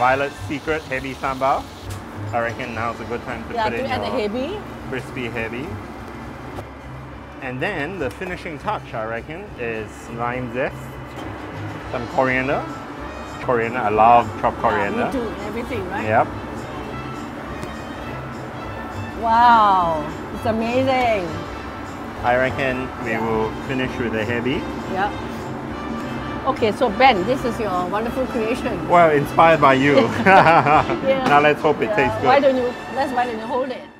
Violet Secret Haebee Sambal. I reckon now's a good time to Yeah, put in add the haebee. crispy haebee. And then the finishing touch, I reckon, is lime zest, some coriander. Coriander, I love chopped coriander. Yeah, too. Everything, right? Yep. Wow, it's amazing. I reckon we Yeah. will finish with the haebee. Yeah. Okay, so Ben, this is your wonderful creation. Well, inspired by you. Yeah. Now let's hope it Yeah, tastes good. Why don't you? Let's why don't you hold it?